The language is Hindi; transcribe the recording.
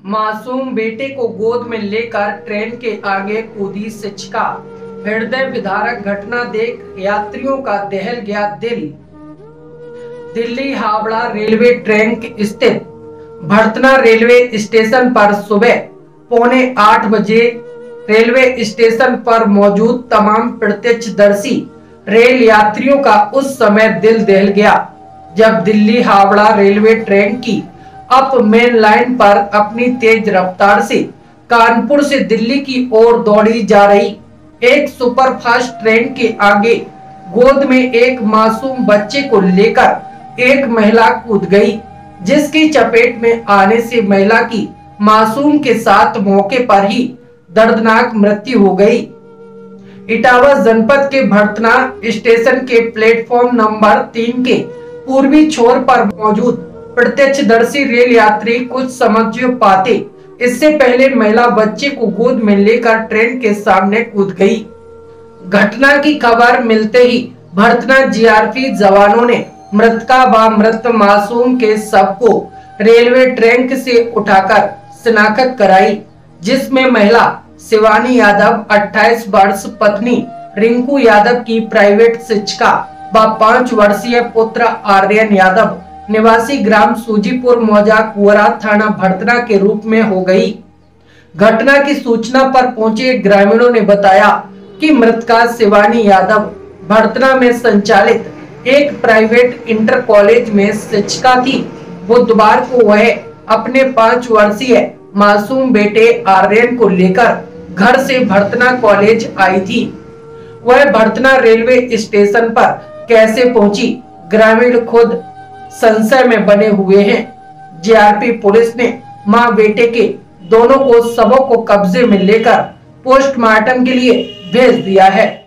मासूम बेटे को गोद में लेकर ट्रेन के आगे कूदी शिक्षिका। हृदय विदारक घटना देख यात्रियों का दहल गया दिल। दिल्ली हावड़ा रेलवे ट्रैक स्थित भरतना रेलवे स्टेशन पर सुबह पौने आठ बजे रेलवे स्टेशन पर मौजूद तमाम प्रत्यक्षदर्शी रेल यात्रियों का उस समय दिल दहल गया। जब दिल्ली हावड़ा रेलवे ट्रेन की अप मेन लाइन पर अपनी तेज रफ्तार से कानपुर से दिल्ली की ओर दौड़ी जा रही एक सुपरफास्ट ट्रेन के आगे गोद में एक मासूम बच्चे को लेकर एक महिला कूद गई, जिसकी चपेट में आने से महिला की मासूम के साथ मौके पर ही दर्दनाक मृत्यु हो गई। इटावा जनपद के भरतना स्टेशन के प्लेटफॉर्म नंबर तीन के पूर्वी छोर पर मौजूद प्रत्यक्षदर्शी रेल यात्री कुछ समझ पाते। इससे पहले महिला बच्चे को गोद में लेकर ट्रेन के सामने कूद गई। घटना की खबर मिलते ही भरतना जीआरपी जवानों ने मृतका व मृत मासूम के सबको रेलवे ट्रैक से उठाकर शिनाखत कराई, जिसमें महिला शिवानी यादव 28 वर्ष पत्नी रिंकू यादव की प्राइवेट शिक्षिका व पाँच वर्षीय पुत्र आर्यन यादव, निवासी ग्राम सूजीपुर मौजा कुआरा थाना भरतना के रूप में हो गई। घटना की सूचना पर पहुँचे ग्रामीणों ने बताया कि मृतका शिवानी यादव भरतना में संचालित एक प्राइवेट इंटर कॉलेज में शिक्षिका थी। बुधवार को वह अपने पाँच वर्षीय मासूम बेटे आर्यन को लेकर घर से भरतना कॉलेज आई थी। वह भरतना रेलवे स्टेशन पर कैसे पहुँची? ग्रामीण खुद संशय में बने हुए हैं। जीआरपी पुलिस ने माँ बेटे के दोनों को सबों को कब्जे में लेकर पोस्टमार्टम के लिए भेज दिया है।